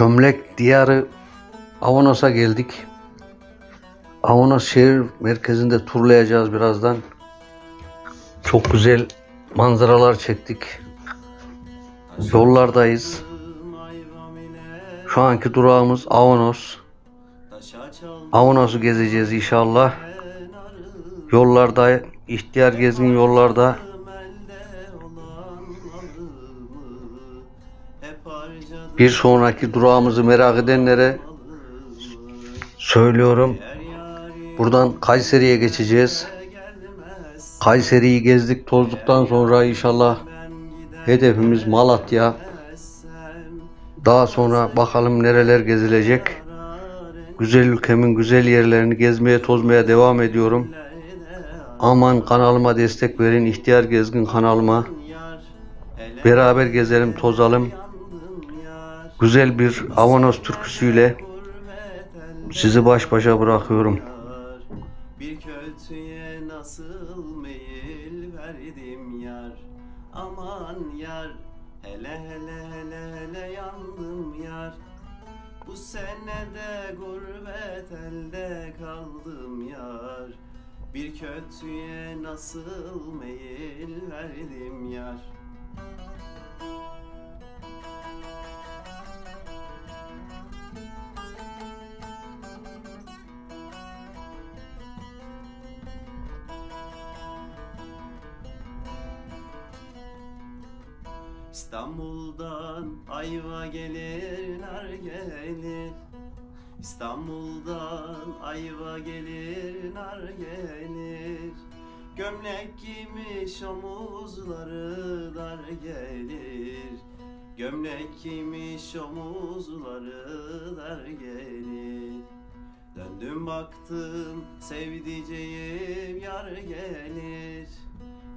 Çömlek diyarı Avanos'a geldik. Avanos şehir merkezinde turlayacağız birazdan. Çok güzel manzaralar çektik. Yollardayız. Şu anki durağımız Avanos. Avanos'u gezeceğiz inşallah. Yollarda, ihtiyar gezgin yollarda bir sonraki durağımızı merak edenlere söylüyorum. Buradan Kayseri'ye geçeceğiz. Kayseri'yi gezdik tozduktan sonra inşallah hedefimiz Malatya. Daha sonra bakalım nereler gezilecek. Güzel ülkemin güzel yerlerini gezmeye tozmaya devam ediyorum. Aman kanalıma destek verin. ihtiyar Gezgin kanalıma. Beraber gezelim, tozalım. Güzel bir Avanos türküsüyle sizi baş başa bırakıyorum. Bir kötüye nasıl meyil verdim yar? Aman yar hele hele hele hele yandım yar. Bu senede gurbet elde kaldım yar. Bir kötüye nasıl meyil verdim yar İstanbul'dan ayva gelir, nar gelir. İstanbul'dan ayva gelir, nar gelir. Gömlek giymiş omuzları dar gelir. Gömlek giymiş omuzları dar gelir. Döndüm baktım sevdiceğim yar gelir.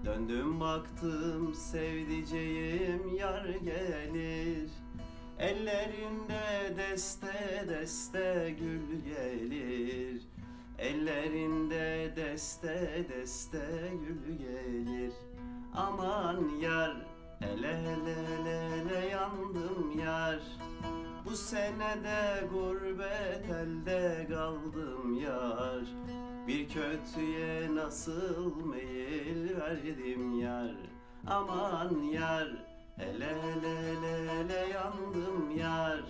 Döndüm baktım sevdiceğim yar gelir. Ellerinde deste deste gül gelir. Ellerinde deste deste gül gelir. Aman yar hele hele hele hele yandım yar. Bu senede gurbet elde kaldım yar bir kötüye nasıl meyil verdim yar? Aman yar hele hele hele hele yandım yar.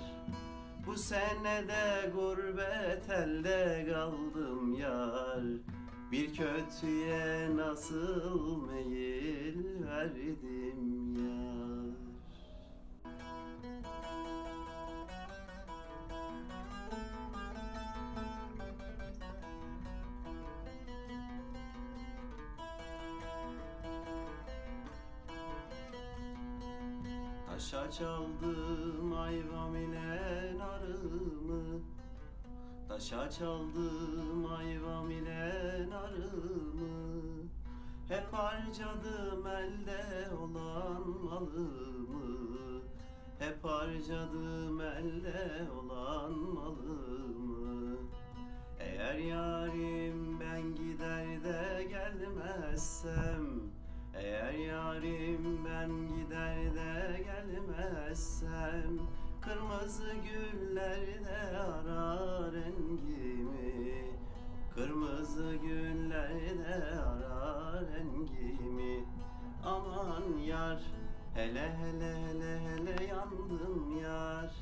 Bu senede gurbet elde kaldım yar. Bir kötüye nasıl meyil verdim yar Taşa çaldım ayvam ile narımı. Taşa çaldım ayvam ile narımı. Hep harcadım elde olan malımı. Hep harcadım elde olan malımı. Eğer yarim ben gider de gelmezsem eğer yarim ben gider de gelmezsem Kırmızı güllerde arar rengimi. Kırmızı güllerde arar rengimi. Aman yar hele hele hele hele yandım yar.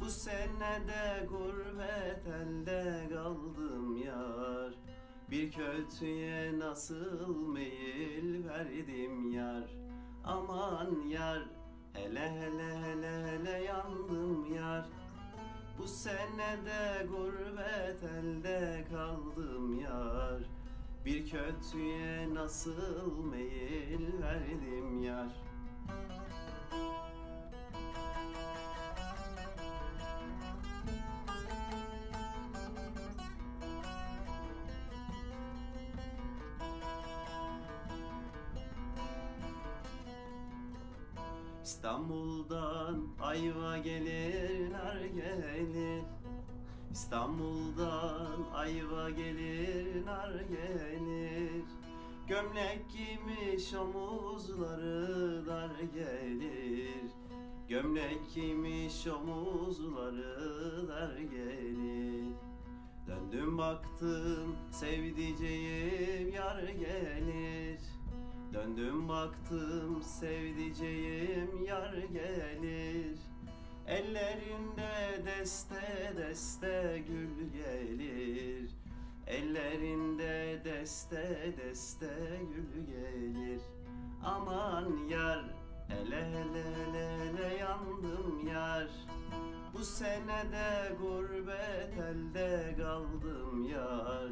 Bu senede gurbet elde kaldım yar bir kötüye nasıl meyil verdim yar? Aman yar hele hele hele hele yandım yar. Bu senede gurbet elde kaldım yar. Bir kötüye nasıl meyil verdim yar İstanbul'dan ayva gelir, nar gelir. İstanbul'dan ayva gelir, nar gelir. Gömlek giymiş omuzları dar gelir Gömlek giymiş omuzları dar gelir Döndüm baktım sevdiceğim yar gelir Döndüm baktım sevdiceğim yar gelir. Ellerinde deste deste gül gelir. Ellerinde deste deste gül gelir. Aman yar hele hele hele hele yandım yar. Bu senede gurbet elde kaldım yar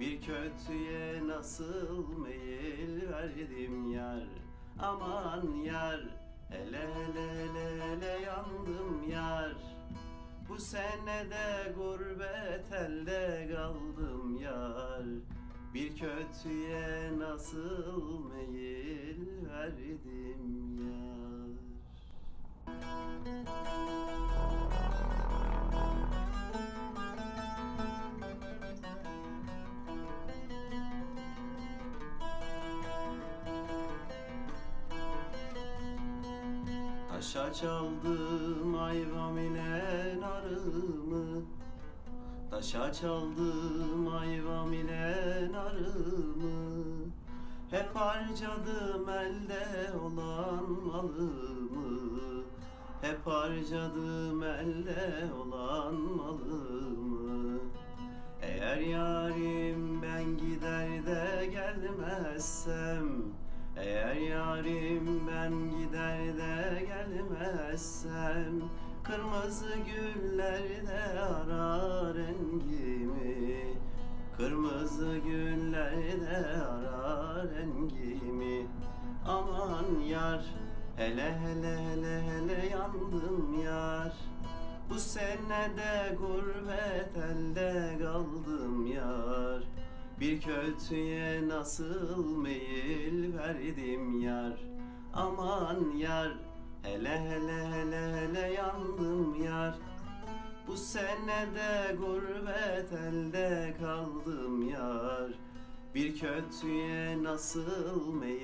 Bir kötüye nasıl meyil verdim yar? Aman yar hele hele hele hele yandım yar. Bu senede gurbet elde kaldım yar. Bir kötüye nasıl meyil verdim yar Taşa çaldım ayvam ile narımı Taşa çaldım ayvam ile narımı Hep harcadım elde olan malımı Hep harcadım elde olan malımı Eğer yarim ben gider de gelmezsem eğer yarim ben gider de gelmezsem Kırmızı güllerde arar rengimi. Kırmızı güllerde arar rengimi. Aman yar hele hele hele hele yandım yar. Bu senede gurbet elde kaldım yar bir kötüye nasıl meyil verdim yar? Aman yar hele hele hele hele yandım yar. Bu senede gurbet elde kaldım yar. Bir kötüye nasıl meyil